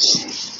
Jesus.